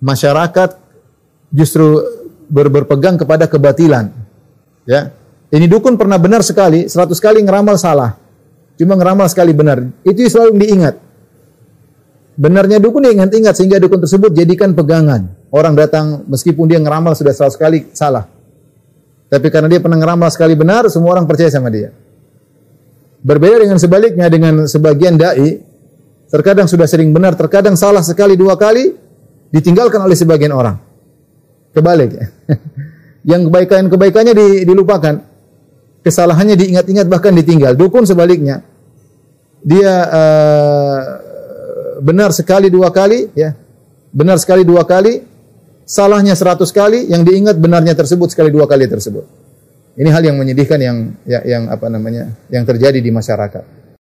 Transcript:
masyarakat justru ber berpegang kepada kebatilan. Ya. Ini dukun pernah benar sekali, seratus kali ngeramal salah. Cuma ngeramal sekali benar. Itu selalu diingat. Benarnya dukun diingat-ingat sehingga dukun tersebut jadikan pegangan. Orang datang meskipun dia ngeramal sudah seratus kali salah. Tapi karena dia pernah ngeramal sekali benar, semua orang percaya sama dia. Berbeda dengan sebaliknya dengan sebagian dai, terkadang sudah sering benar, terkadang salah sekali dua kali, ditinggalkan oleh sebagian orang. Kebalik. Yang kebaikan-kebaikannya dilupakan kesalahannya diingat-ingat bahkan ditinggal. Dukun sebaliknya. Dia uh, benar sekali dua kali ya. Benar sekali dua kali, salahnya seratus kali, yang diingat benarnya tersebut sekali dua kali tersebut. Ini hal yang menyedihkan yang ya, yang apa namanya? yang terjadi di masyarakat.